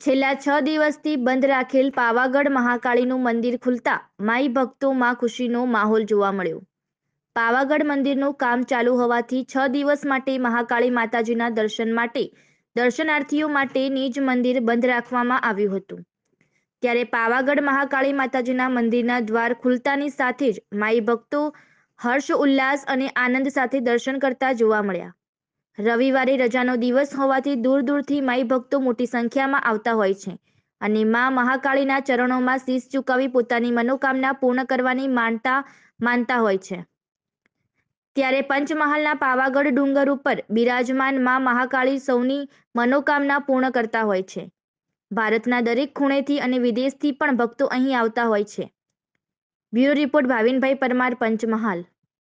છેલ્લા છ દિવસથી બંધ રાખેલ પાવાગઢ મહાકાળીનું મંદિર ખુલતા માઈ ભક્તોમાં ખુશીનો માહોલ જોવા મળ્યો. પાવાગઢ મંદિરનું કામ ચાલુ હોવાથી છ દિવસ માટે મહાકાળી માતાજીના દર્શન માટે, દર્શનાર્થીઓ માટે નિજ મંદિર બંધ રાખવામાં આવ્યું હતું. ત્યારે પાવાગઢ મહાકાળી માતાજીના મંદિરના દ્વાર ખુલતાની સાથે જ માઈ ભક્તો હર્ષ ઉલ્લાસ અને આનંદ સાથે દર્શન કરતા જોવા મળ્યા. રવિવારે રજાનો દિવસ હોવાથી દૂર દૂરથી માઈ ભક્તો મોટી સંખ્યામાં આવતા હોય છે. અને મા મહાકાળીના ચરણોમાં શીશ ચૂકવી પોતાની મનોકામના પૂર્ણ કરવાની માનતા માનતા હોય છે. ત્યારે પંચમહાલના પાવાગઢ ડુંગર ઉપર બિરાજમાન મા મહાકાળી સૌની મનોકામના પૂર્ણ કરતા હોય છે. ભારતના દરેક ખૂણેથી અને વિદેશથી પણ ભક્તો અહીં આવતા હોય છે. બ્યુરો રિપોર્ટ ભાવિનભાઈ પરમાર, પંચમહાલ.